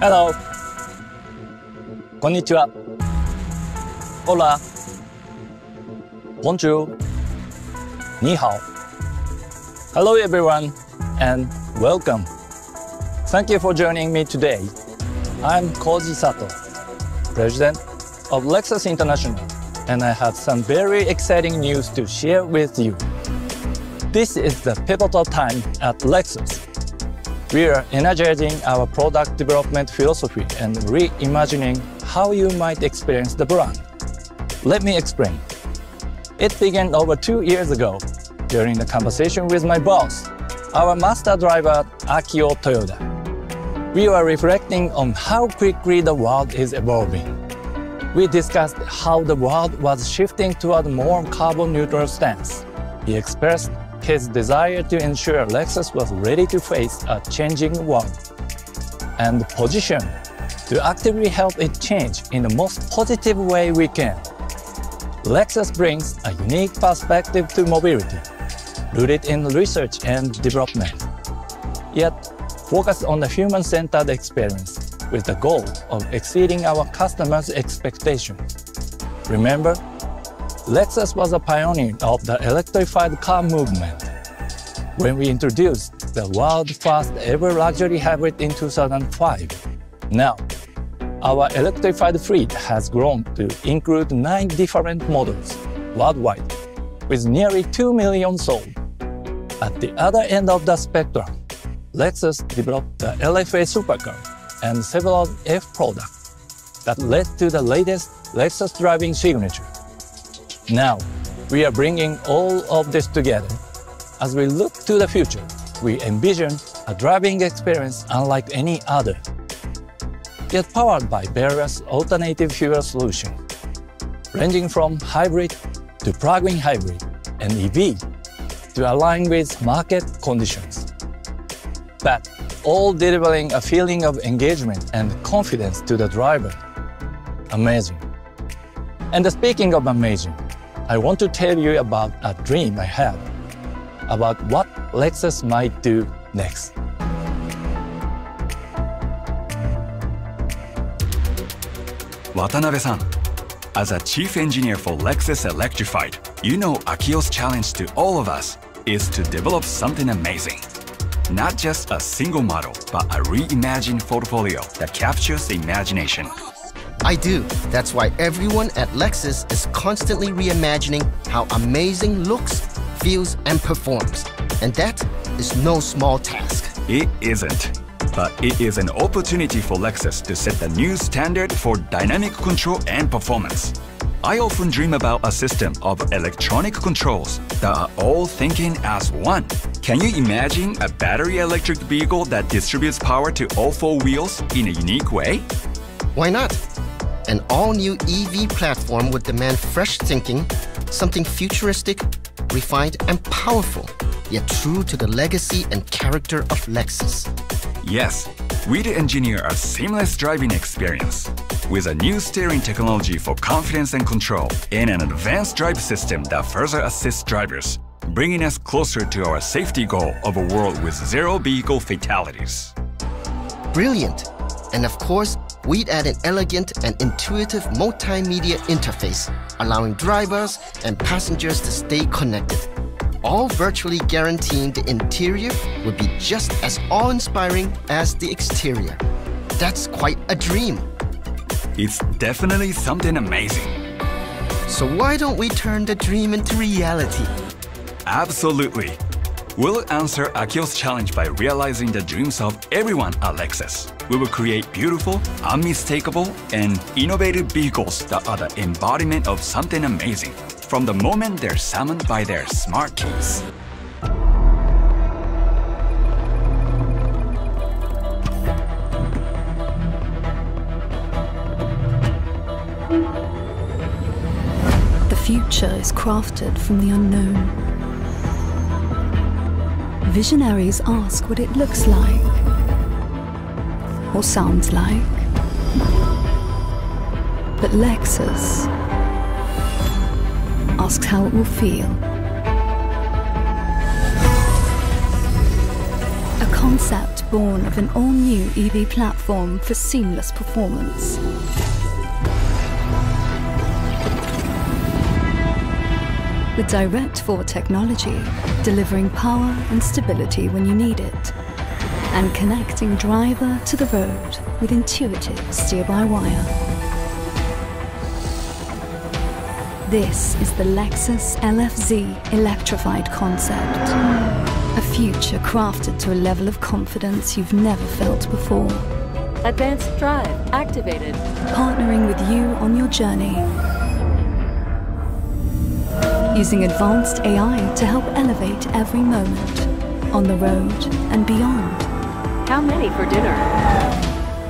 Hello. こんにちは。Hola. Bonjour. Ni hao. Hello everyone and welcome. Thank you for joining me today. I'm Koji Sato, President of Lexus International, and I have some very exciting news to share with you. This is the pivotal time at Lexus. We are energizing our product development philosophy and reimagining how you might experience the brand. Let me explain. It began over two years ago during the conversation with my boss, our master driver Akio Toyoda. We were reflecting on how quickly the world is evolving. We discussed how the world was shifting toward more carbon neutral stance. He expressed his desire to ensure Lexus was ready to face a changing world and position to actively help it change in the most positive way we can. Lexus brings a unique perspective to mobility, rooted in research and development, yet focused on the human-centered experience with the goal of exceeding our customers' expectations. Remember, Lexus was a pioneer of the electrified car movement. When we introduced the world's first ever luxury hybrid in 2005. Now, our electrified fleet has grown to include nine different models worldwide, with nearly 2 million sold. At the other end of the spectrum, Lexus developed the LFA supercar and several F products that led to the latest Lexus driving signature. Now, we are bringing all of this together. As we look to the future, we envision a driving experience unlike any other yet powered by various alternative fuel solutions, ranging from hybrid to plug-in hybrid and EV to align with market conditions. But all delivering a feeling of engagement and confidence to the driver. Amazing. And speaking of amazing, I want to tell you about a dream I have about what Lexus might do next. Watanabe-san, as a chief engineer for Lexus Electrified, you know Akio's challenge to all of us is to develop something amazing. Not just a single model, but a reimagined portfolio that captures the imagination. I do. That's why everyone at Lexus is constantly reimagining how amazing looks, feels, and performs. And that is no small task. It isn't. But it is an opportunity for Lexus to set the new standard for dynamic control and performance. I often dream about a system of electronic controls that are all thinking as one. Can you imagine a battery electric vehicle that distributes power to all four wheels in a unique way? Why not? An all-new EV platform would demand fresh thinking, something futuristic, refined, and powerful, yet true to the legacy and character of Lexus. Yes, we engineer a seamless driving experience with a new steering technology for confidence and control and an advanced drive system that further assists drivers, bringing us closer to our safety goal of a world with zero vehicle fatalities. Brilliant! And of course, we'd add an elegant and intuitive multimedia interface, allowing drivers and passengers to stay connected all virtually guaranteeing the interior would be just as awe-inspiring as the exterior. That's quite a dream. It's definitely something amazing. So why don't we turn the dream into reality? Absolutely. We'll answer Akio's challenge by realizing the dreams of everyone at Lexus. We will create beautiful, unmistakable, and innovative vehicles that are the embodiment of something amazing from the moment they're summoned by their smart keys. The future is crafted from the unknown. Visionaries ask what it looks like or sounds like. But Lexus asks how it will feel. A concept born of an all-new EV platform for seamless performance. With Direct 4 technology, delivering power and stability when you need it, and connecting driver to the road with intuitive steer-by-wire. This is the Lexus LFZ electrified concept. A future crafted to a level of confidence you've never felt before. Advanced drive activated. Partnering with you on your journey. Using advanced AI to help elevate every moment on the road and beyond. How many for dinner?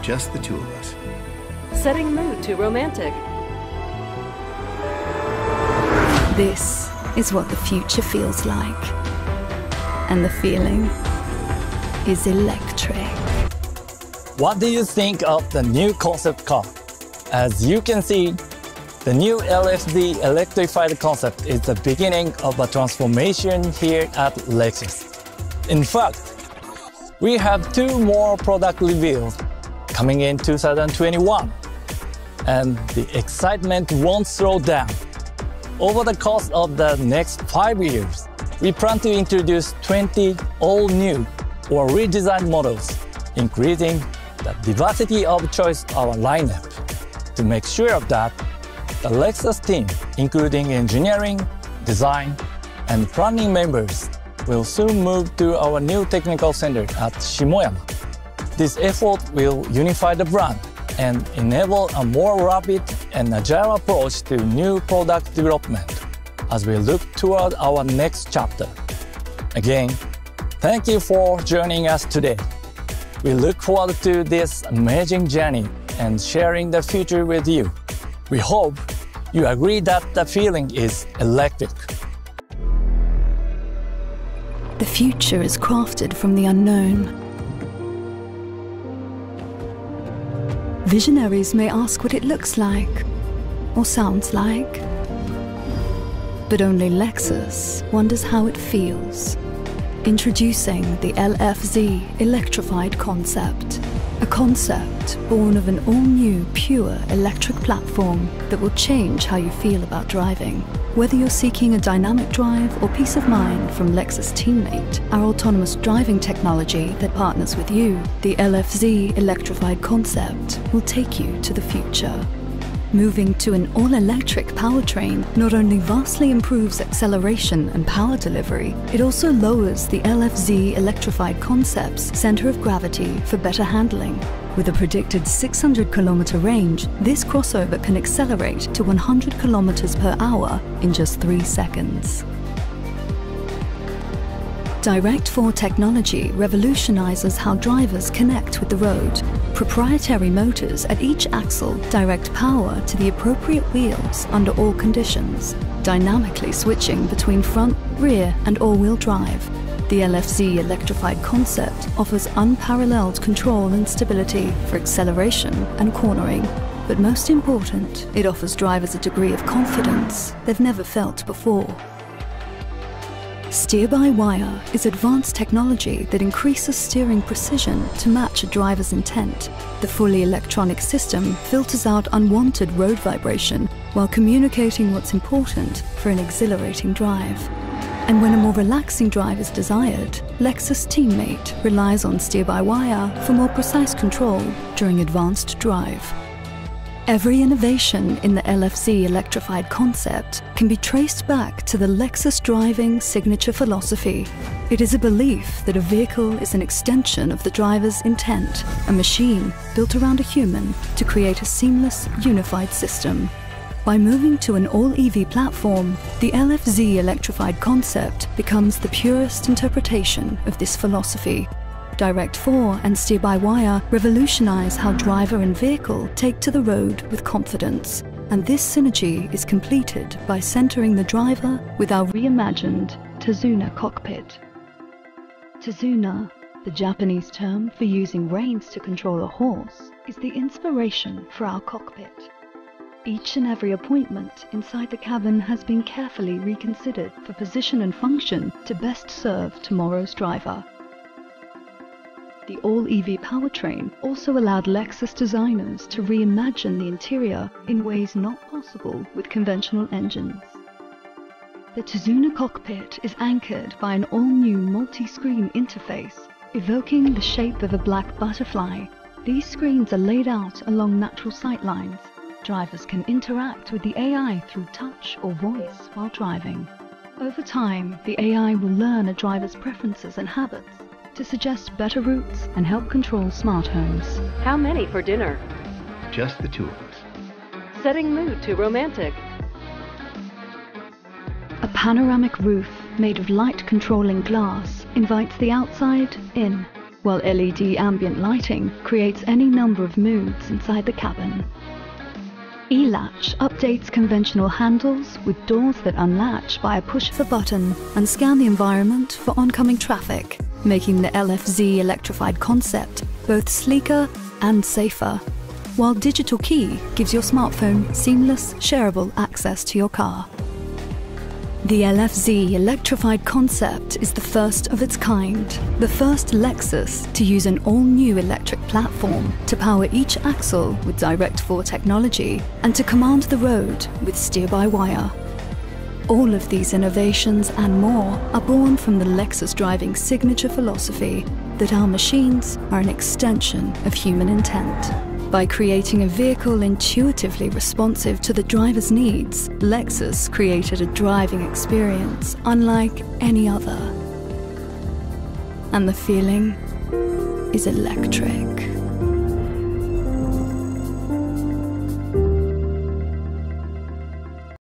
Just the two of us. Setting mood to romantic. This is what the future feels like. And the feeling is electric. What do you think of the new concept car? As you can see, the new LFZ electrified concept is the beginning of a transformation here at Lexus. In fact, we have two more product reveals coming in 2021, and the excitement won't slow down. Over the course of the next five years, we plan to introduce 20 all new or redesigned models, increasing the diversity of choice of our lineup to make sure of that the Lexus team, including engineering, design, and planning members, will soon move to our new technical center at Shimoyama. This effort will unify the brand and enable a more rapid and agile approach to new product development as we look toward our next chapter. Again, thank you for joining us today. We look forward to this amazing journey and sharing the future with you. We hope you agree that the feeling is electric. The future is crafted from the unknown. Visionaries may ask what it looks like or sounds like. But only Lexus wonders how it feels. Introducing the LFZ electrified concept. A concept born of an all-new pure electric platform that will change how you feel about driving. Whether you're seeking a dynamic drive or peace of mind from Lexus Teammate, our autonomous driving technology that partners with you, the LFZ electrified concept will take you to the future. Moving to an all-electric powertrain not only vastly improves acceleration and power delivery, it also lowers the LFZ electrified concept's center of gravity for better handling. With a predicted 600 kilometer range, this crossover can accelerate to 100 kilometers per hour in just 3 seconds. Direct 4 technology revolutionizes how drivers connect with the road. Proprietary motors at each axle direct power to the appropriate wheels under all conditions, dynamically switching between front, rear, and all-wheel drive. The LFZ electrified concept offers unparalleled control and stability for acceleration and cornering. But most important, it offers drivers a degree of confidence they've never felt before. Steer-by-wire is advanced technology that increases steering precision to match a driver's intent. The fully electronic system filters out unwanted road vibration while communicating what's important for an exhilarating drive. And when a more relaxing drive is desired, Lexus Teammate relies on steer-by-wire for more precise control during advanced drive. Every innovation in the LFZ electrified concept can be traced back to the Lexus driving signature philosophy. It is a belief that a vehicle is an extension of the driver's intent, a machine built around a human to create a seamless, unified system. By moving to an all-EV platform, the LFZ electrified concept becomes the purest interpretation of this philosophy Direct 4 and Steer by Wire revolutionize how driver and vehicle take to the road with confidence. And this synergy is completed by centering the driver with our reimagined Tazuna cockpit. Tazuna, the Japanese term for using reins to control a horse, is the inspiration for our cockpit. Each and every appointment inside the cabin has been carefully reconsidered for position and function to best serve tomorrow's driver. The all-EV powertrain also allowed Lexus designers to reimagine the interior in ways not possible with conventional engines. The Tazuna cockpit is anchored by an all-new multi-screen interface, evoking the shape of a black butterfly. These screens are laid out along natural sight lines. Drivers can interact with the AI through touch or voice while driving. Over time, the AI will learn a driver's preferences and habits to suggest better routes and help control smart homes. How many for dinner? Just the two of us. Setting mood to romantic. A panoramic roof made of light controlling glass invites the outside in, while LED ambient lighting creates any number of moods inside the cabin. E-Latch updates conventional handles with doors that unlatch by a push of a button and scan the environment for oncoming traffic, making the LFZ electrified concept both sleeker and safer. While Digital Key gives your smartphone seamless, shareable access to your car. The LFZ electrified concept is the first of its kind, the first Lexus to use an all-new electric platform to power each axle with direct-4 technology and to command the road with steer-by-wire. All of these innovations and more are born from the Lexus driving signature philosophy that our machines are an extension of human intent. By creating a vehicle intuitively responsive to the driver's needs, Lexus created a driving experience unlike any other. And the feeling is electric.